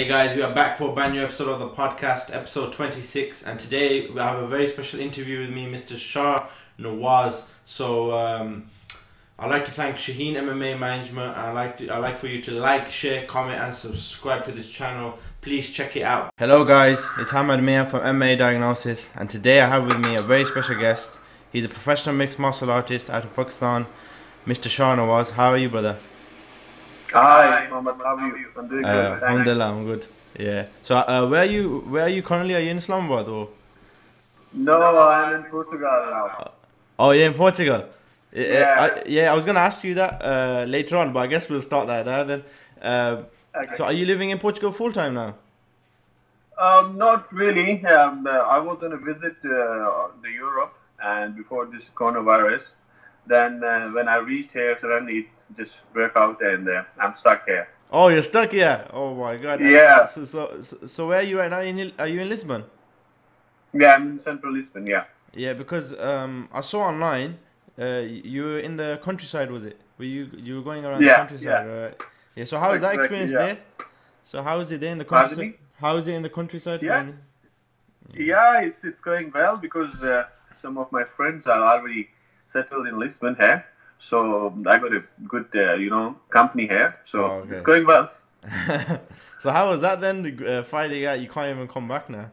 Hey guys, we are back for a brand new episode of the podcast, episode 26, and today we have a very special interview with me, Mr. Shah Nawaz. So, um, I'd like to thank Shaheen MMA Management. I'd like to, I'd like for you to like, share, comment, and subscribe to this channel. Please check it out. Hello guys, it's Hammad Mia from MMA Diagnosis, and today I have with me a very special guest. He's a professional mixed martial artist out of Pakistan, Mr. Shah Nawaz. How are you, brother? Hi, Mohammed. How are you? I'm doing Uh, good. Alhamdulillah, I'm good. Yeah. So, uh, where are you? Where are you currently? Are you in Islamabad or? No, I'm in Portugal now. Oh, yeah, in Portugal. Yeah. Yeah. I, yeah, I was gonna ask you that uh, later on, but I guess we'll start that now then. Uh, Okay. so, are you living in Portugal full time now? Um, not really. Um, uh, I was on a visit uh, to Europe, and before this coronavirus, then uh, when I reached here, suddenly it just broke out, and uh, I'm stuck here. Oh, you're stuck here. Oh my God. Yeah. So, so, so, where are you right now? In, are you in Lisbon? Yeah, I'm in central Lisbon. Yeah. Yeah, because um, I saw online, uh, you were in the countryside, was it? Were you you were going around Yeah, the countryside, right? Yeah. So how is that experience yeah. there? So how is it there in the countryside? How is it in the countryside? Yeah. man? Yeah, it's it's going well because uh, some of my friends are already settled in Lisbon here, so I got a good uh, you know company here, so Oh, okay. it's going well. so how was that then? the, Uh, finding out you can't even come back now.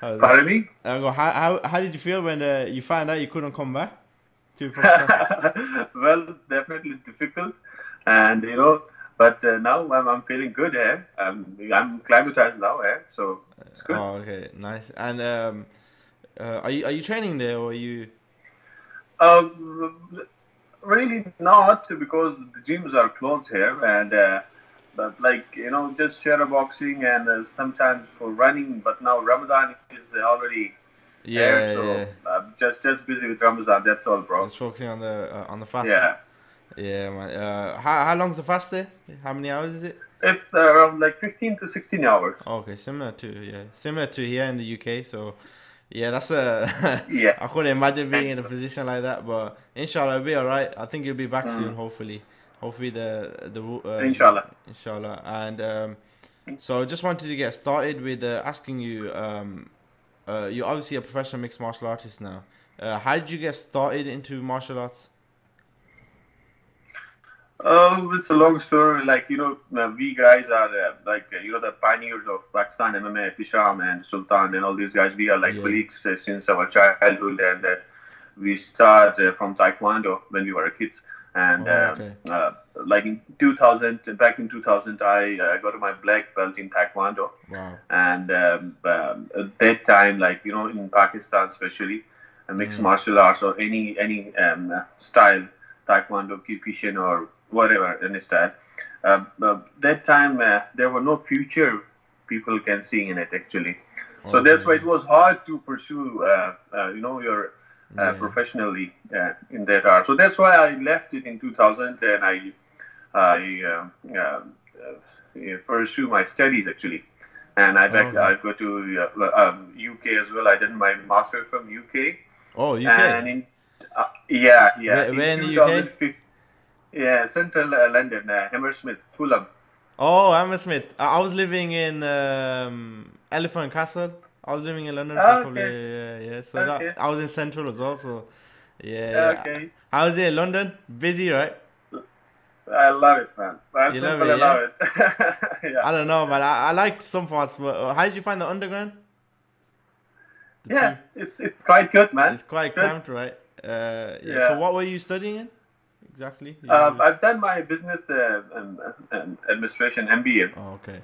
How? Pardon me? I go, how, how how did you feel when uh, you found out you couldn't come back to well, definitely it's difficult, and you know, but uh, now I'm, I'm feeling good here. I'm I'm climatized now here, so it's good. oh, okay, nice. And um, uh, are you are you training there or are you? Um, really not because the gyms are closed here, and uh, but like you know, just shadow boxing and uh, sometimes for running. But now Ramadan is already Yeah, here, so yeah. I'm just just busy with Ramadan. That's all, bro. Just focusing on the uh, on the fast. Yeah, Yeah, man. Uh, how how long's the fast there? How many hours is it? it's uh, around like 15 to 16 hours. Okay, similar to yeah, similar to here in the UK. So, yeah, that's a. Yeah. I couldn't imagine being in a position like that, but inshallah, it'll be alright. I think you'll be back soon. Hopefully, hopefully the the uh, Inshallah. inshallah. And um, so I just wanted to get started with uh, asking you. Um, uh, you're obviously a professional mixed martial artist now. Uh, how did you get started into martial arts? Oh, it's a long story. Like you know, uh, we guys are uh, like uh, you know the pioneers of Pakistan MMA, Tisham and Sultan and all these guys. We are like Yeah. colleagues uh, since our childhood, and uh, we start uh, from Taekwondo when we were kids. And Oh, uh, okay. uh, like in 2000, back in 2000, I uh, got my black belt in Taekwondo. Wow. And um, um, at that time, like you know, in Pakistan especially, uh, mixed Mm. martial arts or any any um, uh, style, Taekwondo, Kyokushin, or whatever any style. Uh, uh, that time uh, there were no future people can see in it actually. So that's why it was hard to pursue, uh, uh, you know, your uh, Yeah. professionally uh, in that art. So that's why I left it in 2000 and I I um, uh, uh, pursue my studies actually. And I back, Okay. I go to uh, um, UK as well. I did my master from UK. Oh, UK. And in uh, yeah, yeah. Where- where in the UK? 2015 Yeah, central uh, London, uh, Hammersmith, Fulham. Oh, Hammersmith. I, I was living in um, Elephant Castle. I was living in London. Oh, probably, yeah, yeah. So Okay. that, I was in Central as well. So yeah. yeah. Okay. How is it in London? Busy, right? I love it, man. I'm You love it, I love it. yeah. I don't know, man. I, I liked some parts, but uh, how did you find the underground? The Yeah, two- it's it's quite good, man. It's quite Good. cramped, right? Uh, yeah. So what were you studying in? Exactly. Um, I've done my business uh, um, um, administration MBA, oh, okay.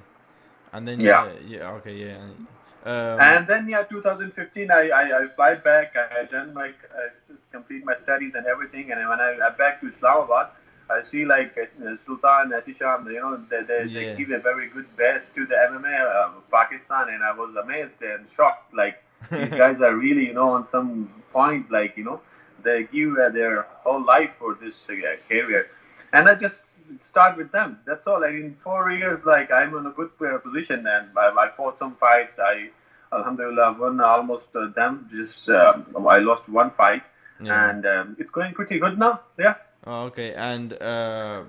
And then Yeah. yeah, yeah, okay, yeah. and- Um, and then yeah, 2015, I I, I fly back. I had done my I just complete my studies and everything, and when I, I back to Islamabad, I see like uh, Sultan Ehtisham, you know, they, they, Yeah. they give a very good best to the MMA of Pakistan, and I was amazed and shocked. Like these guys are really, you know, on some point, like you know, they give uh, their whole life for this uh, career, and I just start with them. That's all. Like in four years, like I'm in a good position, and I, I fought some fights. I, Alhamdulillah, won almost uh, them. Just um, I lost one fight, yeah. and um, it's going pretty good now. Yeah. Oh, okay, and uh,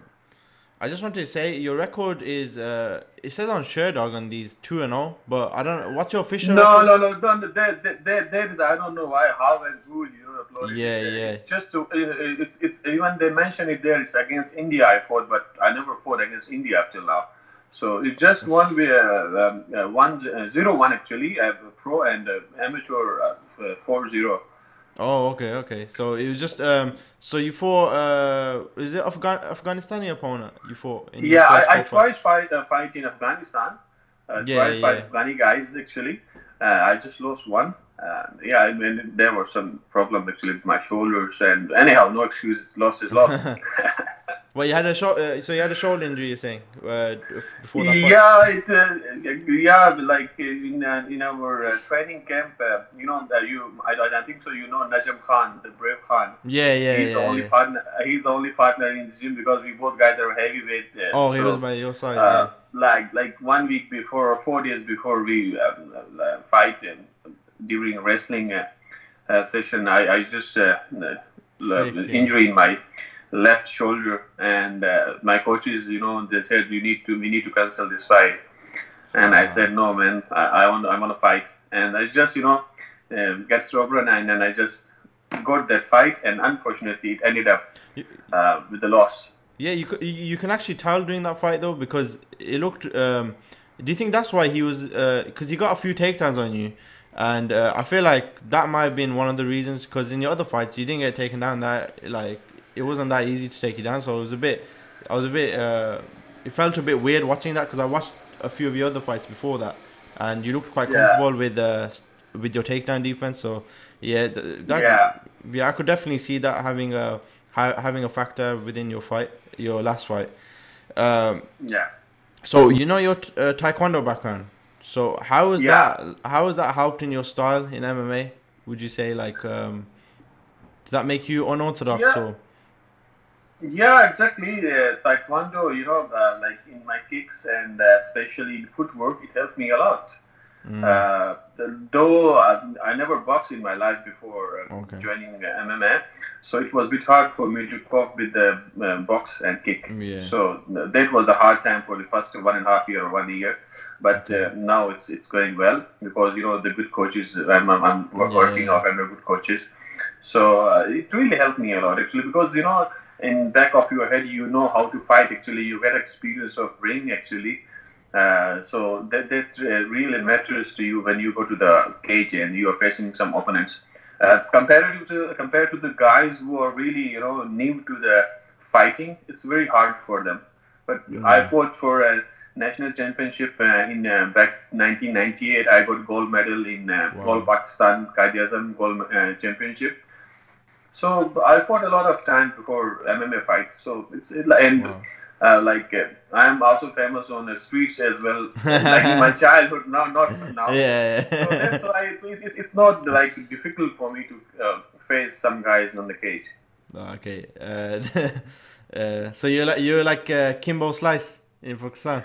I just want to say your record is uh, it says on Sherdog on these two and all, but I don't know. What's your official? No, record? no, no. Don't, there, there, there, there is. I don't know why, how, and who you know uploaded. Yeah, it. yeah. It's just to. It's, it's even they mention it there. It's against India. I fought, but I never fought against India up till now. So it's just one way, uh, um, uh, one uh, zero one actually. I have a pro and uh, amateur uh, four zero. Oh, okay, okay. So it was just um. So you fought uh, is it Afghan Afghanistani opponent you fought? Yeah, I, I twice fight uh, fight in Afghanistan. Uh, Yeah, twice fight yeah. Afghani guys actually. Uh, I just lost one. Uh, yeah, I mean there were some problem actually with my shoulders and anyhow, no excuses. Lost is lost. Well, you had a short. Uh, so you had a shoulder injury. You're saying uh, before that fight? yeah, it uh, yeah like in uh, in our uh, training camp, uh, you know, uh, you I, I think so. You know Najam Khan, the brave Khan. Yeah, yeah, he's yeah. the only yeah. partner. He's the only partner in the gym because we both guys are heavyweight. Uh, Oh, he so- was by your side. uh, like like one week before or four days before we um, uh, fight during wrestling uh, uh, session, I, I just uh, uh, injury in my left shoulder, and uh, my coaches, you know, they said you need to we need to cancel this fight, and I said no, man, I, I want I want to fight, and I just you know uh, get sober and then I just got that fight, and unfortunately it ended up uh, with the loss. Yeah, you you you can actually tell during that fight though because it looked. Um, do you think that's why he was? Because he got a few takedowns on you, and uh, I feel like that might have been one of the reasons. Because in your other fights, you didn't get taken down. That like it wasn't that easy to take you down. So it was a bit. I was a bit. Uh, it felt a bit weird watching that because I watched a few of your other fights before that, and you looked quite Yeah. comfortable with uh, with your takedown defense. So yeah, th- that Yeah. yeah, I could definitely see that having a ha- having a factor within your fight, your last fight. Um, Yeah. so you know your t- uh, taekwondo background. So how is Yeah. that? How has that helped in your style in MMA? Would you say like um, does that make you unorthodox Yeah. or? Yeah, exactly. Uh, taekwondo, you know, uh, like in my kicks and uh, especially in footwork, it helped me a lot. Mm, Uh, the- though I, I never boxed in my life before uh, Okay. joining uh, MMA, so it was a bit hard for me to cope with the uh, box and kick. yeah. So uh, that was a hard time for the first one and a half year or one year. But uh, now it's it's going well because you know the good coaches. I'm I'm, I'm wo- Yeah, working yeah. off under good coaches, so uh, it really helped me a lot actually because you know in back of your head you know how to fight actually you get experience of ring actually. Uh, so that that uh, really matters to you when you go to the cage and you are facing some opponents. Uh, compared to compared to the guys who are really you know new to the fighting, it's very hard for them. But I fought for a national championship uh, in uh, back 1998. I got gold medal in uh, Wow. All Pakistan Qaid-e-Azam Gold uh, Championship. So I fought a lot of times before MMA fights. So it's it, and Wow. uh, like uh, I am also famous on the streets as well. like in my childhood, now not now. Yeah. So that's why it, it, it's not like difficult for me to uh, face some guys on the cage. okay. Uh, uh, so you're like like uh, Kimbo Slice in Pakistan.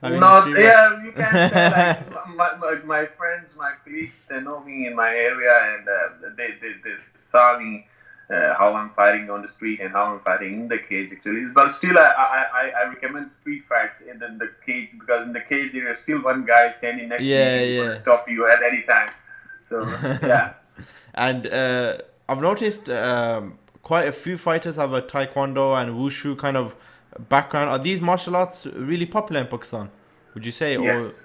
Not, yeah, you can say like my, my, my friends, my colleagues, they know me in my area and uh, they, they, they saw me uh, how I'm fighting on the street and how I'm fighting in the cage actually. But still, I, I, I, recommend street fights in the, the cage because in the cage there is still one guy standing next Yeah, to you yeah. will stop you at any time. So yeah. And uh, I've noticed um, quite a few fighters have a taekwondo and wushu kind of background. Are these martial arts really popular in Pakistan? Would you say? Or Yes.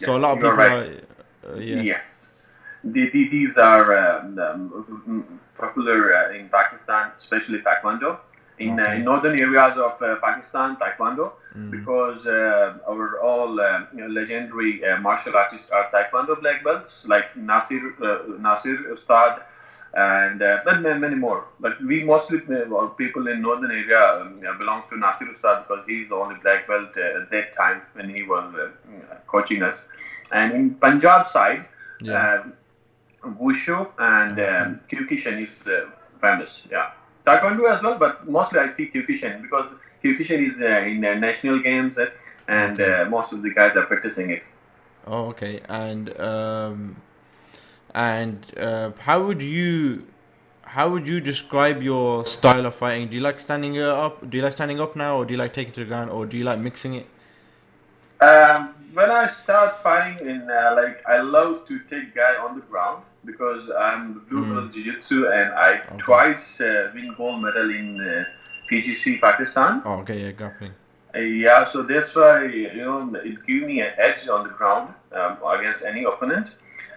so a lot of people right. are. Uh, yeah. Yes. The, the, these are um, um, popular uh, in Pakistan, especially Taekwondo. In, uh, Okay. in northern areas of uh, Pakistan, Taekwondo, Mm. because uh, our all uh, you know, legendary uh, martial artists are Taekwondo black belts, like Nasir, uh, Nasir Ustad, and uh, but many, many more. But we mostly uh, people in northern area um, belong to Nasir Ustad because he's the only black belt uh, at that time when he was uh, coaching us. And in Punjab side, Yeah. Wushu and um, Kyokushin is uh, famous. Yeah, Taekwondo as well, but mostly I see Kyokushin because Kyokushin is uh, in uh, national games uh, and Okay. uh, most of the guys are practicing it. Oh, okay. And um, and uh, how would you how would you describe your style of fighting? Do you like standing up? Do you like standing up now, or do you like taking to the ground, or do you like mixing it? Um, when I start fighting in uh, like I love to take guy on the ground because I'm blue Mm. belt jiu-jitsu and I Okay. twice uh, win gold medal in uh, PGC Pakistan. Oh, okay, yeah, grappling. Uh, yeah, so that's why you know it gave me an edge on the ground um, against any opponent.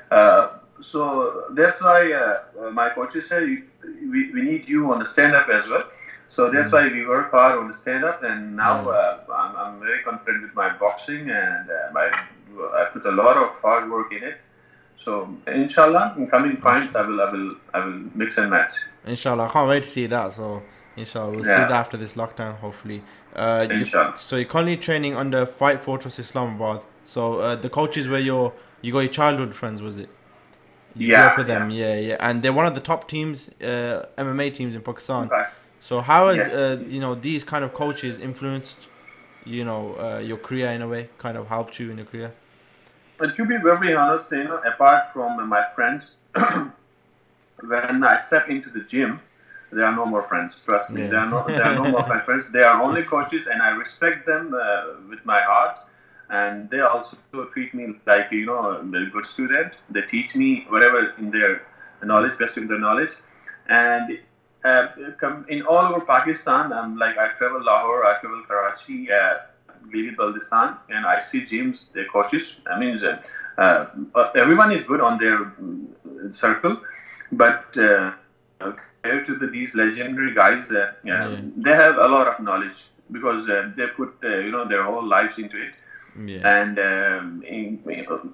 Uh, so that's why uh, my coaches said we, we need you on the stand up as well. So that's Mhm. why we work hard on the stand up, and now Yeah. uh, I'm, I'm very confident with my boxing, and uh, my, I put a lot of hard work in it. So inshallah, in coming fights, I will I will I will mix and match. Inshallah, I can't wait to see that. So, inshallah, we'll see that after this lockdown, hopefully. Uh, you- so you're currently training under Fight Fortress Islamabad. So uh, the coaches were your you got your childhood friends, was it? You Yeah, with them, yeah, yeah, and they're one of the top teams, uh, MMA teams in Pakistan. Okay. So how has uh, you know these kind of coaches influenced, you know, uh, your career in a way, kind of helped you in your career? But to be very honest, you know, apart from my friends, when I step into the gym, there are no more friends. Trust me, Yeah. there are no there are no more my friends. They are only coaches, and I respect them uh, with my heart. And they also treat me like you know a good student. They teach me whatever in their knowledge, best in their knowledge. And uh, come in all over Pakistan, I'm like I travel Lahore, I travel Karachi, uh, Gilgit Baltistan, and I see gyms, their coaches. I mean, uh, uh, everyone is good on their mm, circle, but uh, compared to the, these legendary guys, uh, yeah, Yeah. they have a lot of knowledge because uh, they put uh, you know their whole lives into it. Yeah, And um, in,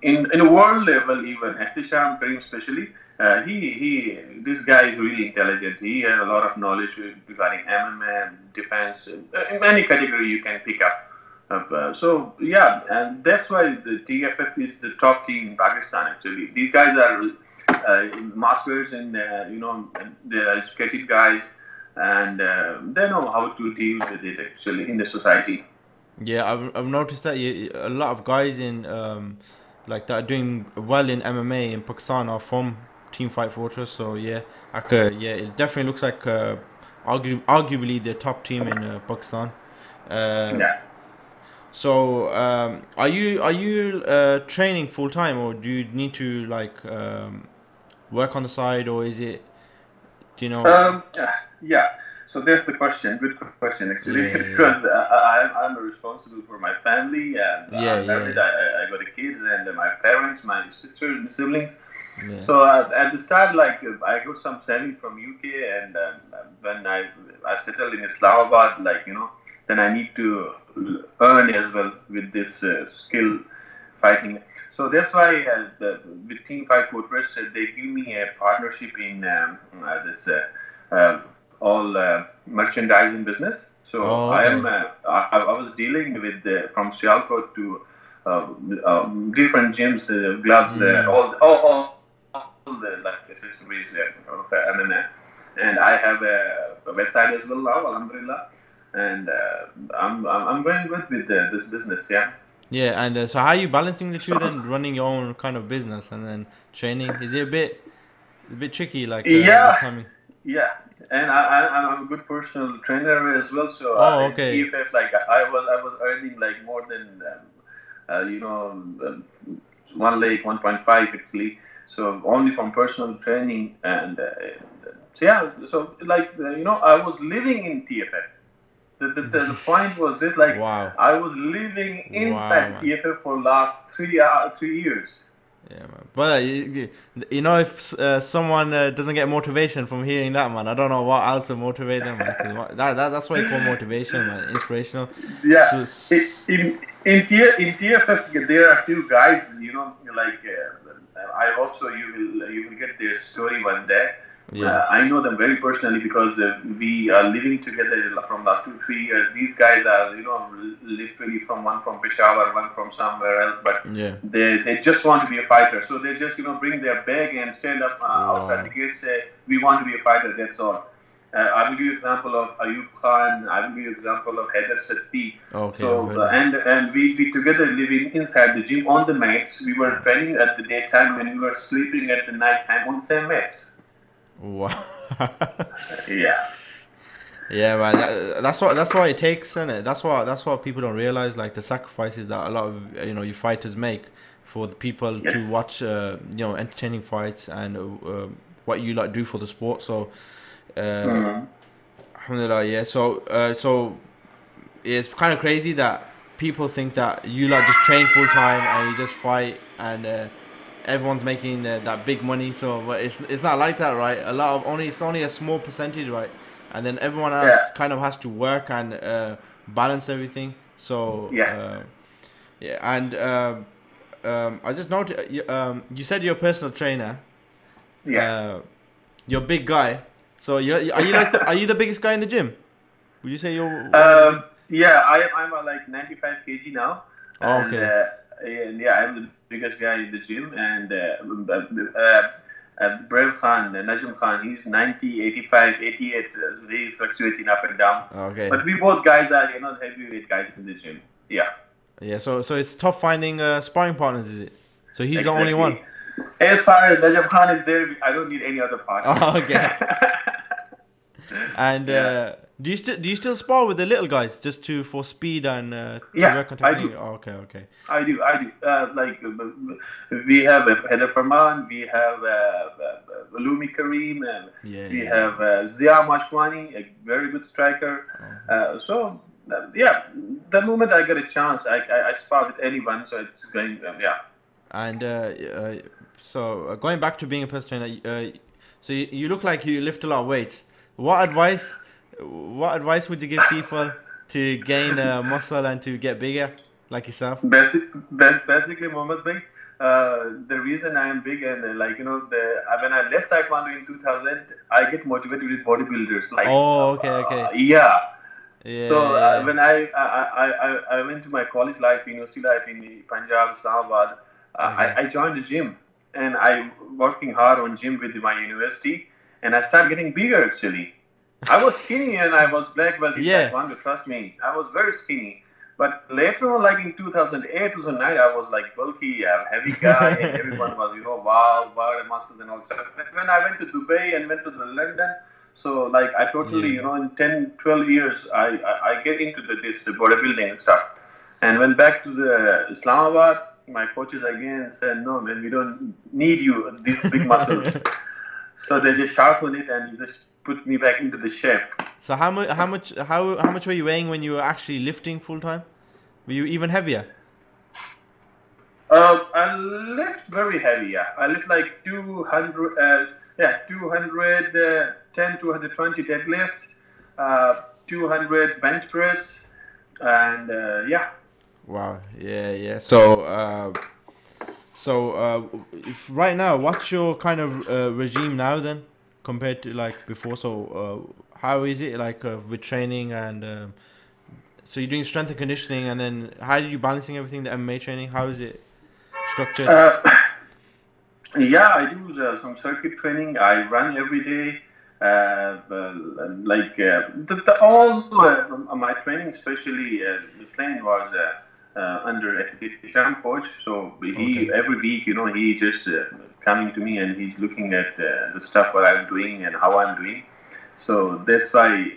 in in a world level, even Ehtisham Karim especially, uh, he he this guy is really intelligent. He has a lot of knowledge regarding MMA, defense, uh, in any category you can pick up. Uh, so yeah, and that's why the TFF is the top team in Pakistan. Actually, these guys are uh, masters in uh, you know they're educated guys, and uh, they know how to deal with it actually in the society. Yeah. I've I've noticed that you, a lot of guys in um like that are doing well in MMA in Pakistan are from Team Fight Fortress. So yeah, like uh, yeah, it definitely looks like uh, argu- arguably the top team in uh, Pakistan. Uh, Yeah. So, um, are you are you uh, training full time, or do you need to like um, work on the side, or is it? Do you know? Um, yeah, yeah. So that's the question. Good question, actually, Yeah, yeah, because uh, I, I'm responsible for my family and Yeah, I'm married. I, I- got the kids and my parents, my sisters, and siblings. So uh, at the start, like uh, I got some saving from UK, and um, when I I settled in Islamabad, like you know, then I need to earn as well with this uh, skill fighting. So that's why uh, the, with Team Fight Fortress, uh, they give me a partnership in um, uh, this uh, uh, all uh, merchandising business. So Oh, I am uh, I, I was dealing with uh, from Sialkot to uh, um, different gyms, uh, gloves, Mm. uh, all, all, all, all the like accessories uh, of uh, MMA. And I have a, a website as well now, Alhamdulillah. And uh, I'm, I'm I'm going good with uh, this business, yeah. yeah, and uh, so how are you balancing the two then? Running your own kind of business and then training. Is it a bit, a bit tricky? Like uh, Yeah. Yeah, and I, I I'm a good personal trainer as well. So Oh, uh, okay. TFF, like I was I was earning like more than um, uh, you know um, one point five actually. So only from personal training and uh, so yeah. So like uh, you know I was living in TFF. The, the, the, the point was this like Wow. I was living inside man. TFF for last three uh, three years. Yeah, man. But uh, you, you know, if uh, someone uh, doesn't get motivation from hearing that, man, I don't know what else will motivate them. Man, that, that, that's what you call motivation, man. Inspirational. Yeah. So in in, in TFF there are a few guys, you know, like uh, I hope so. You will you will get their story one day. Yeah. Uh, I know them very personally because uh, we are living together from last two three years. These guys are you know literally from one from Peshawar, one from somewhere else, but Yeah. they, they just want to be a fighter. So they just you know bring their bag and stand up uh, Wow. outside the gate, say we want to be a fighter. That's all. Uh, I will give you example of Ayub Khan. I will give you example of Haider Satti. Okay. So uh, and and we, we together living inside the gym on the mats. We were training at the daytime and we were sleeping at the night time on the same mats. Wow. Yeah. Yeah, man. That, that's what that's why it takes, and it? That's why that's what people don't realize, like the sacrifices that a lot of you know your fighters make for the people Yes. to watch, uh, you know, entertaining fights and uh, what you like do for the sport. So, uh, Mhm. alhamdulillah, yeah. So, uh, so it's kind of crazy that people think that you like just train full time and you just fight and uh, everyone's making uh, that big money. So, but it's it's not like that, right? A lot of only it's only a small percentage, right? And then everyone else Yeah. kind of has to work and uh, balance everything. So, Yes. uh, yeah, and um, um, I just noted you, um, you said you're a personal trainer. Yeah. Uh, you're a big guy. So you're, are you like the, are you the biggest guy in the gym? Would you say you're? Um, yeah, I, I'm uh, like 95 kg now. Oh, And, okay. uh, and yeah, I'm the biggest guy in the gym. And uh, uh, uh, uh, Brave Khan, uh, Najam Khan, he's 90, 85, 88. Uh, he's fluctuating up and down. okay. But we both guys are, you know, heavyweight guys in the gym. Yeah. Yeah. So so it's tough finding uh, sparring partners, is it? So he's the only one. As far as Najib Khan is there, I don't need any other partner. Oh, okay. And Yeah. uh, do you still do you still spar with the little guys just to for speed and uh, to Yeah, work on I do. Oh, okay. Okay. I do, I do. Uh, like we have Haider Farman, we have uh, uh, Lumi Kareem, and Yeah. we yeah. have uh, Zia Mashwani, a very good striker. Oh. Uh, so uh, yeah, the moment I get a chance, I, I, I spar with anyone. So it's going, um, yeah. And uh, uh, so going back to being a personal trainer, uh, so you, you look like you lift a lot of weights. What advice? What advice would you give people to gain uh, muscle and to get bigger, like yourself? Basic, ba- basically, Mohammed Bhai, uh, the reason I am big and uh, like you know, the uh, when I left Taekwondo in 2000, I get motivated with bodybuilders. Like, Oh, okay, uh, okay. yeah. Yeah. So yeah, uh, when I, I, I, I- went to my college life, university life in Punjab, Islamabad, uh, Okay. I, I joined the gym and I working hard on gym with my university, and I started getting bigger actually. I was skinny and I was black belt in Yeah. Taekwondo. Trust me, I was very skinny. But later on, like in 2008, 2009, I was like bulky, a heavy guy, and everyone was, you know, wow, wow, the muscles and all stuff. But when I went to Dubai and went to the London, so like I totally, Yeah. you know, in 10, 12 years, I, I, I get into the, this bodybuilding and stuff. And went back to the Islamabad, my coaches again said, no, man, we don't need you, these big muscles. so they just sharpened it and just put me back into the shape. So how much? How much? How how much were you weighing when you were actually lifting full time? Were you even heavier? Uh, I lift very heavy, yeah. I lift like 200, uh, yeah, 210, 220 deadlift, uh, 200 bench press, and uh, yeah. Wow. Yeah. Yeah. So. Uh, so uh, right now, what's your kind of uh, regime now then, compared to like before? So uh, how is it like uh, with training and? Um, so you're doing strength and conditioning, and then how are you balancing everything? The MMA training, how is it structured? Uh, yeah, I do uh, some circuit training. I run every day. Uh, like the, the, all my training, especially the plane was uh, under a Hisham coach. So he Okay. every week, you know, he just uh, coming to me and he's looking at uh, the stuff what I'm doing and how I'm doing. So that's why,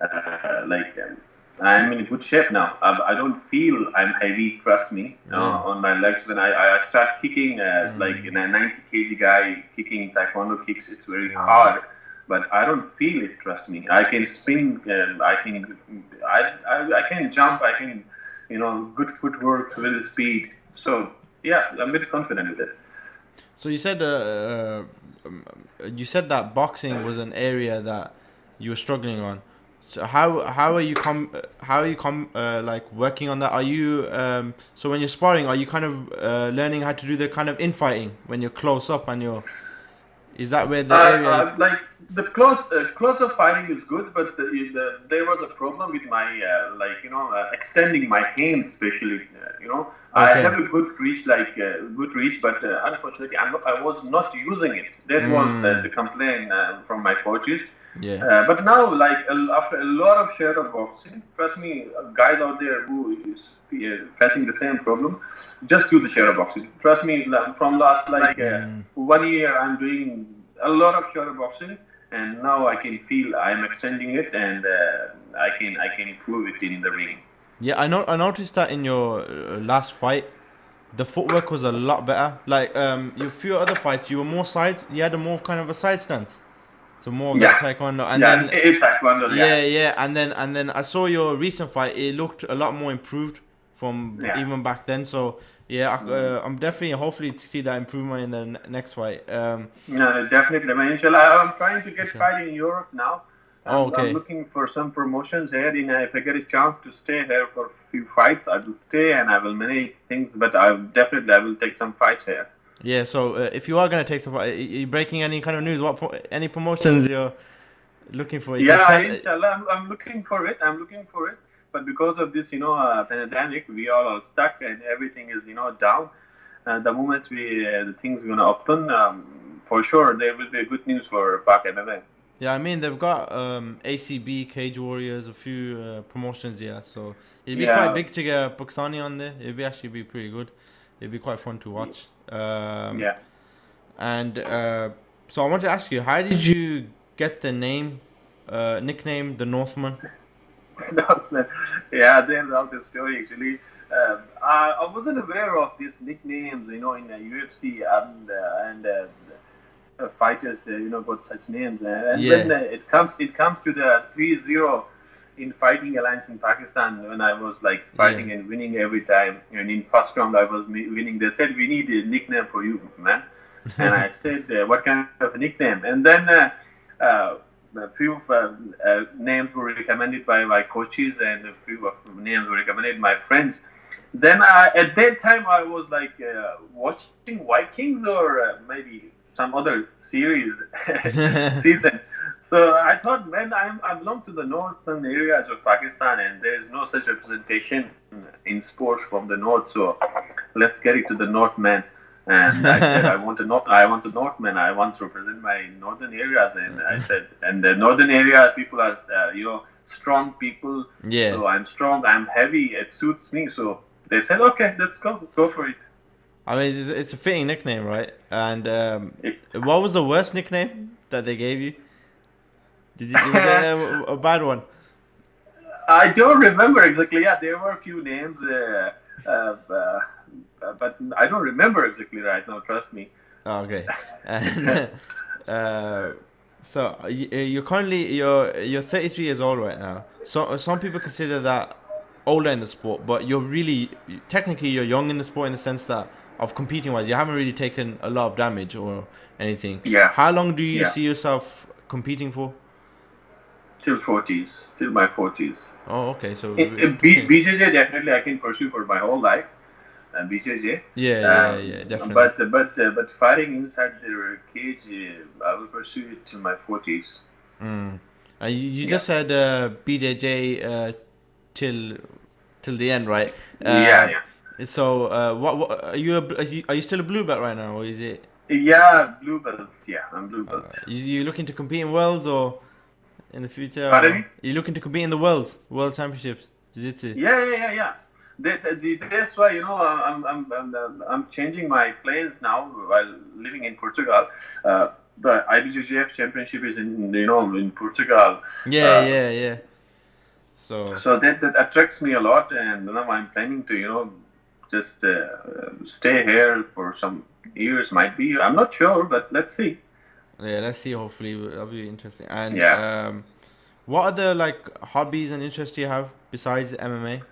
uh, like. Um, I'm in good shape now. I, I don't feel I'm heavy. Trust me. Uh, on my legs when I, I start kicking, uh, Mm. like in a 90 kg guy kicking taekwondo kicks, it's very hard. But I don't feel it. Trust me. I can spin. Uh, I can. I, I I can jump. I can. You know, good footwork, with speed. So yeah, I'm very confident with it. So you said uh, uh, um, you said that boxing was an area that you were struggling on. So how how are you com how are you com uh, like working on that? Are you um, so when you're sparring, are you kind of uh, learning how to do the kind of infighting when you're close up and you're is that where the Uh, area? uh, like the close uh, closer fighting is good, but the, the, there was a problem with my uh, like you know uh, extending my hands, especially uh, you know I have a good reach, like uh, good reach, but uh, unfortunately I'm not, I was not using it. That was Mm. the, the complaint uh, from my coaches. Yeah. Uh, but now, like after a lot of shadow boxing, trust me, uh, guys out there who is uh, facing the same problem, just do the shadow boxing. Trust me, from last like uh, Mm. one year, I'm doing a lot of shadow boxing, and now I can feel I'm extending it, and uh, I can I can improve it in the ring. Yeah, I know. I noticed that in your uh, last fight, the footwork was a lot better. Like um, your few other fights, you were more side. You had a more kind of a side stance, so more of Yeah. that taekwondo. And yeah, then it's taekwondo. yeah, Yeah. yeah, and then and then I saw your recent fight. It looked a lot more improved from Yeah. even back then. So yeah, I, uh, I'm definitely hopefully to see that improvement in the n- next fight. Um, No, definitely. I mean, inshallah, I'm trying to get fight in Europe now. Oh, I'm, okay. I'm looking for some promotions here. In, uh, if I get a chance to stay here for a few fights, I will stay and I will many things. But I definitely I will take some fights here. Yeah, so uh, if you are gonna take some, are you breaking any kind of news? What pro- any promotions you're looking for? You Yeah, inshallah, I'm, I'm looking for it. I'm looking for it. But because of this, you know, uh, pandemic, we all are stuck and everything is, you know, down. And the moment we uh, the things gonna open, um, for sure there will be good news for Pak MMA. Yeah, I mean they've got um, ACB, Cage Warriors, a few uh, promotions. Yeah, so it'd be Yeah. quite big to get Pakistani on there. It'd be actually be pretty good. It'd be quite fun to watch. Um, yeah. And uh, so I want to ask you, how did you get the name, uh, nickname, the Northman? That's- yeah, there's all the story actually. Um, I, I wasn't aware of these nicknames, you know, in the UFC and uh, and uh, fighters, uh, you know, got such names. And Yeah. when uh, it comes, it comes to the 3-0 in Fighting Alliance in Pakistan when I was like fighting and winning every time. And in first round, I was winning. They said we need a nickname for you, man. and I said, uh, what kind of a nickname? And then. Uh, uh, a few uh, uh, names were recommended by my coaches and a few of names were recommended by my friends. Then I, at that time I was like uh, watching Vikings or uh, maybe some other series season. So I thought, man, I'm, I belong to the northern areas of Pakistan and there's no such representation in sports from the north. So let's get it to the Northman. And I said, I want a north, I want to Northman. I want to represent my northern areas. And I said, and the northern area people are, uh, you know, strong people. yeah. So I'm strong. I'm heavy. It suits me. So they said, okay, let's go, go for it. I mean, it's, it's a fitting nickname, right? And um, what was the worst nickname that they gave you? Did you, was a, a bad one? I don't remember exactly. Yeah, there were a few names, uh, uh, uh, but I don't remember exactly right now. Trust me. Oh, okay. And, uh, so you, you're currently you're you're 33 years old right now. So some people consider that older in the sport, but you're really technically you're young in the sport in the sense that of competing wise, you haven't really taken a lot of damage or anything. Yeah. How long do you Yeah. see yourself competing for? Till forties, till my forties. Oh, okay. So In, in B, BJJ definitely I can pursue for my whole life. Uh, BJJ. yeah, yeah, Um, yeah, definitely. But but uh, but fighting inside the cage, uh, I will pursue it till my forties. Mm. Uh, you, you Yeah. just said uh, BJJ uh, till till the end, right? Uh, yeah, yeah. So, uh, what, what are you, a, are you? Are you still a blue belt right now, or is it? Yeah, blue belt. Yeah, I'm blue belt. you, you looking to compete in worlds or in the future? Pardon me? You looking to compete in the worlds, world championships, jiu-jitsu? Yeah, yeah, yeah, yeah. That, that, that's why you know I'm I'm I'm, I'm, changing my plans now while living in Portugal. Uh, the IBJJF championship is in you know in Portugal, Yeah, Uh, yeah, yeah. So, so that that attracts me a lot, and now I'm planning to you know just uh, stay here for some years. Might be I'm not sure, but let's see. Yeah, let's see. Hopefully, that'll be interesting. And Yeah. um, what other like hobbies and interests do you have besides MMA?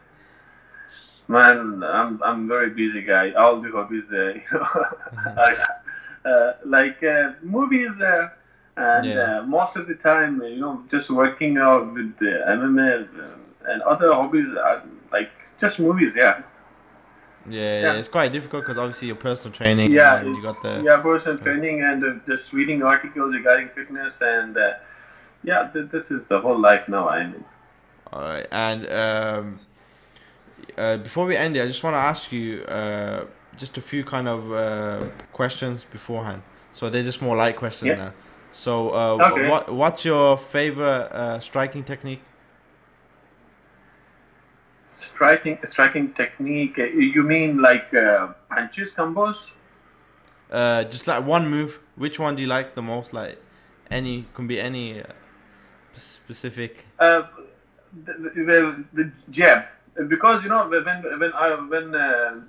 Man, I'm I'm very busy guy. All the hobbies, uh, you know, uh, like uh, movies, uh, and Yeah. uh, most of the time, you know, just working out with the MMA uh, and other hobbies, uh, like just movies. Yeah, Yeah, yeah, it's quite difficult because obviously your personal training. yeah, and you got the yeah, personal training and uh, just reading articles regarding fitness and uh, yeah, th- this is the whole life now. I'm in. All right, and um, uh, before we end it, I just want to ask you uh, just a few kind of uh, questions beforehand. So they're just more light questions Yeah. now. So, uh, Okay. what what's your favorite uh, striking technique? Striking, striking technique. You mean like uh, punches, combos? Uh, just like one move. Which one do you like the most? Like Any can be any uh, specific. Uh, the, the, the jab, because you know when when I when uh,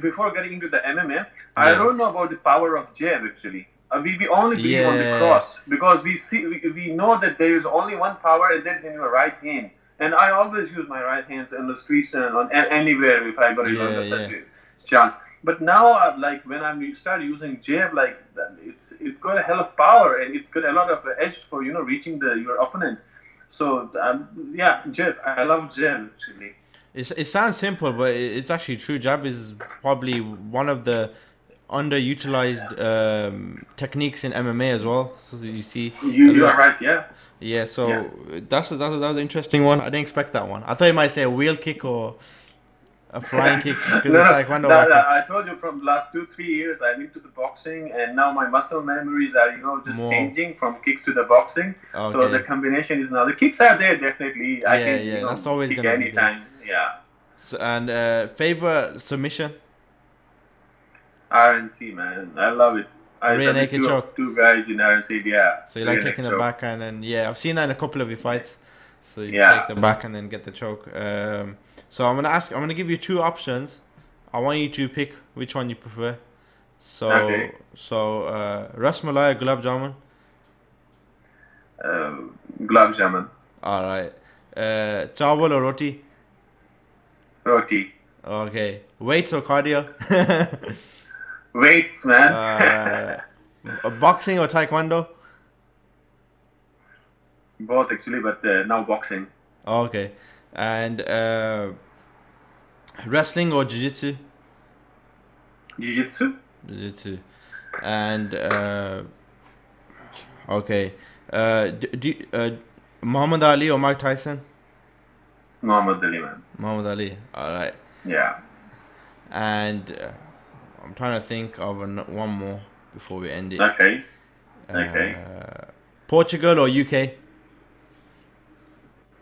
before getting into the MMA, I don't know about the power of jab actually. Uh, we, we only believe on the cross because we see we, we know that there is only one power and that's in your right hand. And I always use my right hands in the streets and on anywhere if I got Yeah, a such yeah. chance. But now, uh, like when I'm start using jab, like it's it's got a hell of power and it's got a lot of edge for you know reaching the your opponent. So um, yeah, jab. I love jab actually. It's, it sounds simple, but it's actually true. Jab is probably one of the underutilized um, techniques in MMA as well. So you see, You you are right. Yeah. Yeah, so Yeah. that's a, that's a, that was an interesting one. I didn't expect that one. I thought you might say a wheel kick or a flying kick no, no, no, I told you from the last two three years I'm into the boxing and now my muscle memories are you know just More. changing from kicks to the boxing. So the combination is now the kicks are there definitely. I Yeah, can yeah, you know, that's always kick gonna be there. Yeah. So, and uh, favorite submission? RNC man, I love it. I Rear naked two, choke. two guys in RNC, yeah. So you like taking the choke. backhand and yeah, I've seen that in a couple of your fights. So you Yeah. take the back and then get the choke. Um, so I'm gonna ask. I'm gonna give you two options. I want you to pick which one you prefer. So Okay. so uh, ras malai or gulab jamun. Uh, gulab jamun, All right. Uh, chawal or roti. roti, Okay. Weights or cardio? weights, man. uh, boxing or taekwondo? Both actually, but uh, now boxing. Okay. And uh, wrestling or jiu-jitsu? Jiu-jitsu, Jiu-jitsu. And uh, okay. Uh, do, do uh, Muhammad Ali or Mike Tyson? Muhammad Ali, man. Muhammad Ali. All right. Yeah. And uh, I'm trying to think of an, one more before we end it. Okay. okay. Uh, Portugal or UK?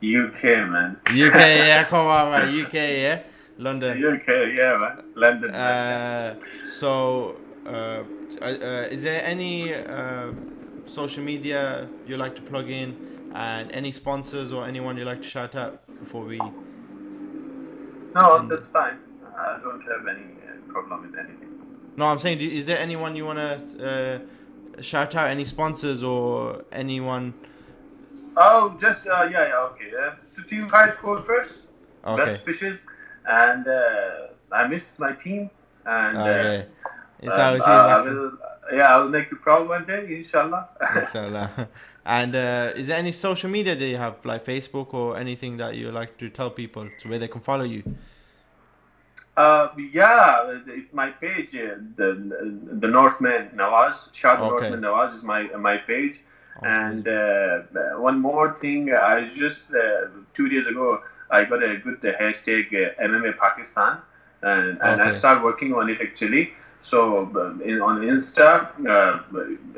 UK, man. UK, yeah, come on, man. UK, yeah. London. UK, yeah, man. London. Uh, so, uh, uh, uh, is there any uh, social media you like to plug in, and any sponsors or anyone you like to shout out before we? no, that's fine. I don't have any uh, problem with anything. No, I'm saying, do, is there anyone you wanna uh, shout out? Any sponsors or anyone? Oh, just uh, yeah, yeah, okay. Uh, to Team Fight Fortress. Okay. Best wishes, and uh, I miss my team, and uh, Okay. It's um. I, will, yeah, I will make you proud one day, inshallah. Inshallah. And uh, is there any social media that you have, like Facebook or anything that you like to tell people so where they can follow you? Uh, yeah, it's my page. Uh, the the Northman Nawaz, Shah Okay. Northman Nawaz is my my page. And uh, one more thing, I just uh, two days ago I got a good uh, hashtag uh, MMA Pakistan, and, and I Okay. started working on it actually. So um, in, on Insta, uh,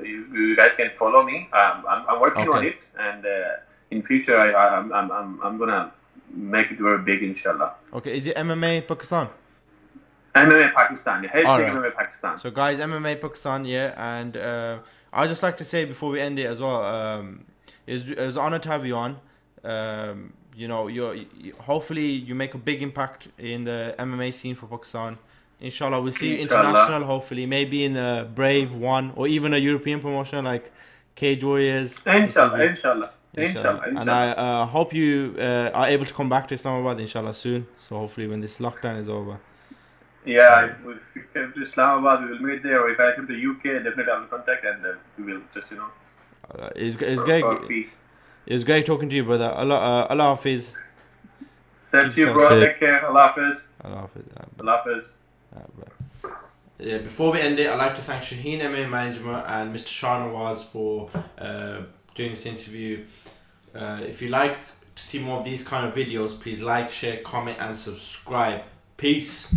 you, you guys can follow me. Um, I'm, I'm working on it, and uh, in future I, I, I'm, I'm, I'm, I'm gonna make it very big, inshallah. Okay, is it MMA Pakistan? MMA Pakistan, yeah. hashtag Alright. MMA Pakistan. So guys, MMA Pakistan, yeah, and uh, I'd just like to say before we end it as well, um, it was, it was an honor to have you on. Um, you know, you're, you, hopefully you make a big impact in the MMA scene for Pakistan. Inshallah, we'll see Inshallah. international. Hopefully, maybe in a Brave one or even a European promotion like Cage Warriors. Inshallah, Inshallah. inshallah, inshallah, And. I uh, hope you uh, are able to come back to Islamabad, inshallah, soon. So hopefully, when this lockdown is over. Yeah, if we come to Islamabad, we will meet there. Or if I come to UK, definitely I will contact and uh, we will just, you know, Uh, it's, it's for- great. for peace. It was great talking to you, brother. Allah, uh, Allah Hafiz. Same to you, yourself bro. safe. Take care. Allah Hafiz. Allah Hafiz. Allah Hafiz. bye. Yeah, before we end it, I'd like to thank Shaheen MMA Management and Mr. Shah Nawaz for uh, doing this interview. Uh, if you like to see more of these kind of videos, please like, share, comment, and subscribe. Peace.